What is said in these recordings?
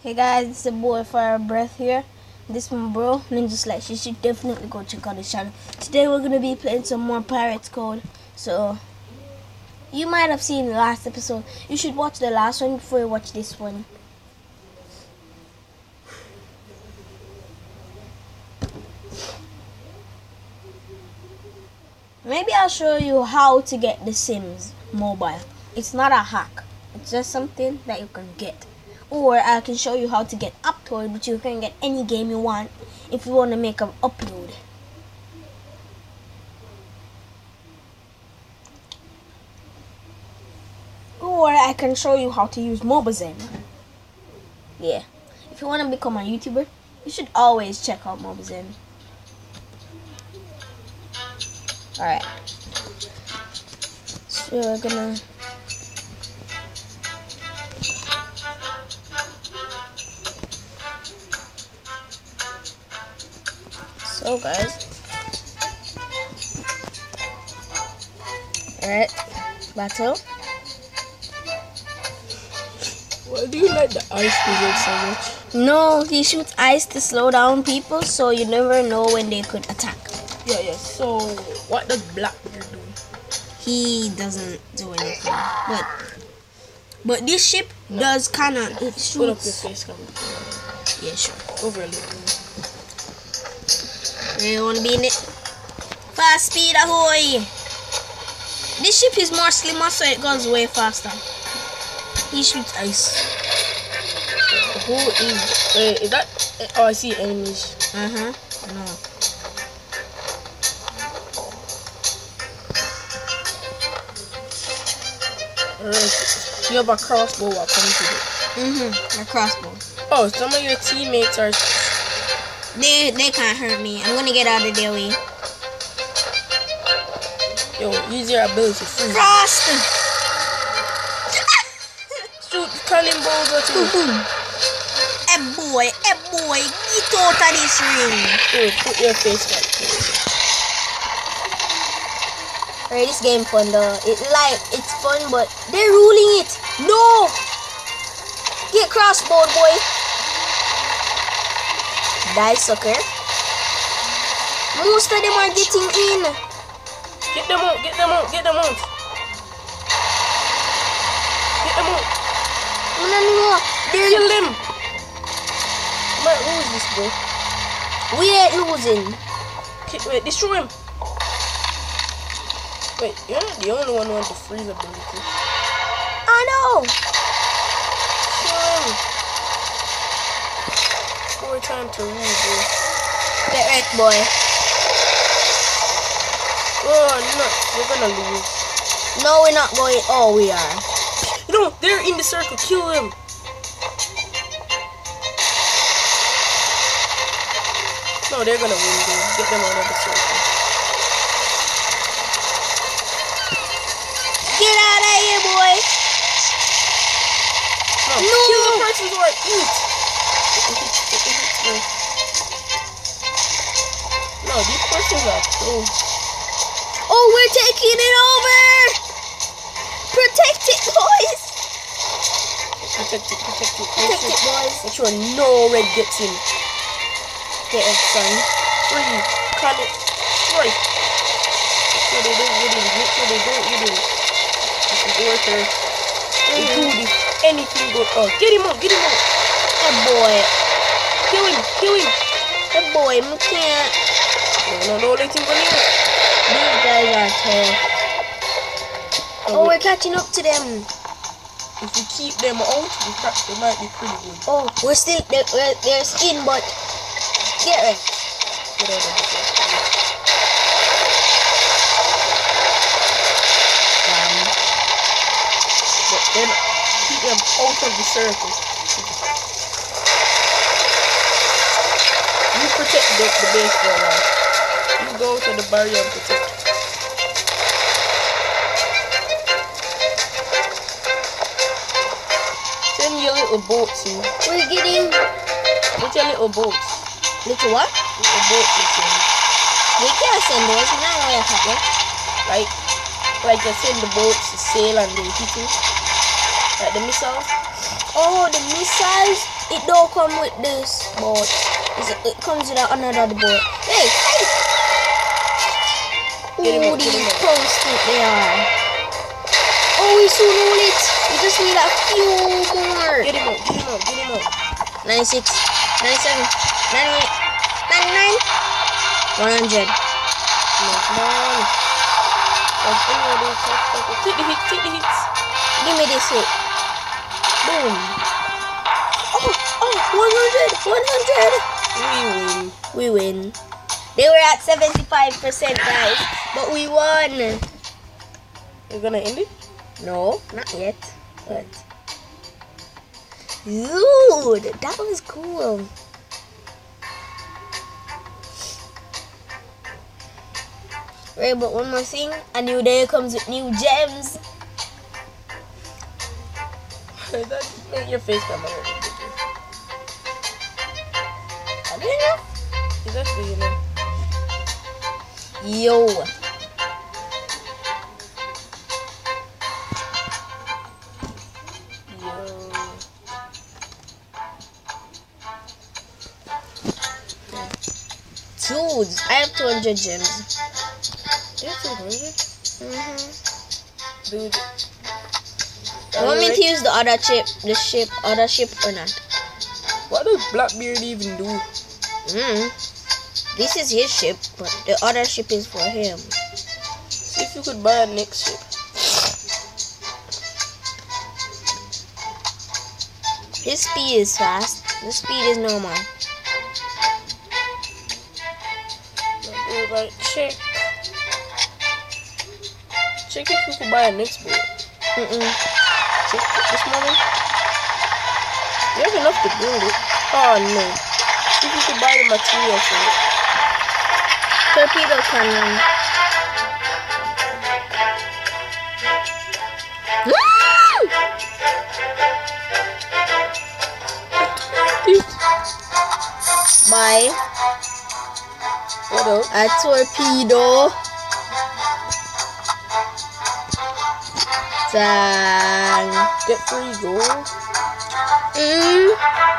Hey guys, it's the boy Fire Breath here. This one bro, Ninja Slash. You should definitely go check out his channel. Today we're gonna be playing some more Pirates Code. So you might have seen the last episode. You should watch the last one before you watch this one. Maybe I'll show you how to get The Sims mobile. It's not a hack. It's just something that you can get. Or I can show you how to get Aptoide, which you can get any game you want if you want to make an upload. Or I can show you how to use Mobizen. Yeah. If you want to become a YouTuber, you should always check out Mobizen. Alright. So we're gonna So guys. Alright. Battle. Why do you like the ice so much? No, he shoots ice to slow down people so you never know when they could attack. Yeah, yeah. So, what does Blackbeard do? He doesn't do anything. But but this ship does kinda it shoots. Put up your face cam. Yeah sure. Over a little. You wanna be in it? Fast speed ahoy! This ship is more slimmer so it goes way faster. He shoots ice. Who is? Uh, is that? Oh, I see enemies. Uh-huh. No. Alright. You have a crossbow. I'll come to it. Mm-hmm. A crossbow. Oh, some of your teammates are. They they can't hurt me. I'm gonna get out of their way. Yo, use your ability. Freeze. Frost! Shoot cannonballs at boom you. boom. Eh boy, eh boy, get out of this ring. Yo, put your face cam. Alright, this game fun though. It like it's fun, but they're ruling it. No! Get crossbow, boy. Die, sucker. Most of them are getting in. Get them out. Get them out. Get them out. Get them out. No, no, no. They're, Kill them. Might lose this, bro. we ain't losing. Wait, destroy him. Wait, you're not the only one who wants to freeze ability. I know. Kill him. Four time to lose, bro. Get wrecked, boy. Oh, nuts. We're gonna lose. No, we're not going. Oh, we are. No, they're in the circle. Kill them. No, they're gonna win, dude. Get them out of the circle. Get out of here, boy. No, No. kill the persons who are eat. It it me. No, these persons are pro. Oh, we're taking it over. Protect it, boys. Protect it, protect it. Protect sure, it, boys. make sure no red gets in. Get it, son. Free. Call it. Right. Make sure they don't get in. Make sure they don't get in. This is. They do. Anything good. Oh, get him out. Get him out. Hey, boy. Kill him. Kill him. Hey, boy. Can't. No, no, no. Let him go near. These guys are tough. Oh, we're catching up to them. If we keep them out, we catch they might be pretty good. Oh, we're still they're, we're, they're in, but get it. Get out of. Damn. But then keep them out of the circle. You protect the, the base for a while. You go to the barrier and protect. Send your little boats in. We're getting Get your little boats. little what? Little boats you send. We can't send those. Now we're attacking. Like, like you send the boats to sail and they hit you. Like the missiles. Oh, the missiles. it don't come with this boat. It comes with another boat. Hey, hey! Ooh, these posts they are. Oh, we soon roll it. We just need a few more. Get him up, get him up, get him up. 96, 97, 98, 99, 100. Come on, come on. That's anywhere they touch, touch. Take the hits, take the hits. Give me this hit. Boom. Oh, oh, 100, 100. We win. We win. They were at 75%, guys, but we won. You're gonna end it? No, not yet. But dude, that was cool. Right, but one more thing, a new day comes with new gems. that make your face come out. I didn't know. You. Yo. Yo. Dude, I have 200 gems. You're 200? Mm-hmm. Dude. You want me to use the other chip, the ship, other ship or not? What does Blackbeard even do? Mm. This is his ship, but the other ship is for him. See if you could buy a next ship. His speed is fast. The speed is normal. Like, check. Check if you could buy a next boat. Mm-mm. Check this morning. You have enough to build it. Oh no. If you could buy the material for it. Torpedo cannon. Buy What up? a torpedo. Dang. Get free gold. Mm,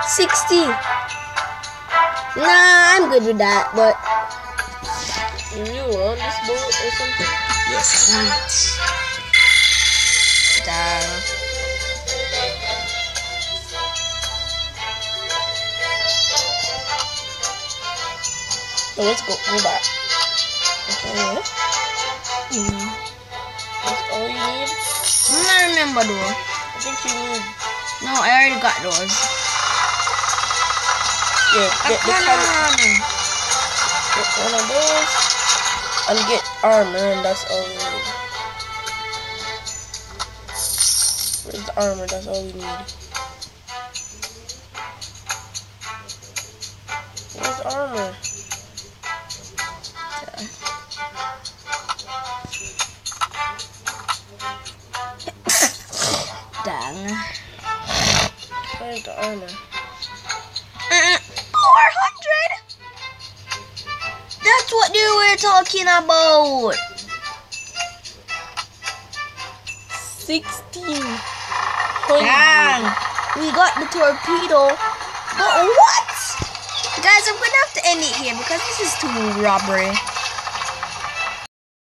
60. Nah, I'm good with that, but You really on this boat or something? yes, I want. Dang. So let's go. Go back. Okay. Mm. That's all you need. I'm not remember though. I think you need. No, I already got those. Yeah, get the can't Get one of those. And get armor, and that's all we need. Where's the armor? That's all we need. Where's the armor? Dang. Where's the armor? Talking about. 16. Dang. We got the torpedo. But what? Guys, I'm gonna have to end it here because this is too robbery.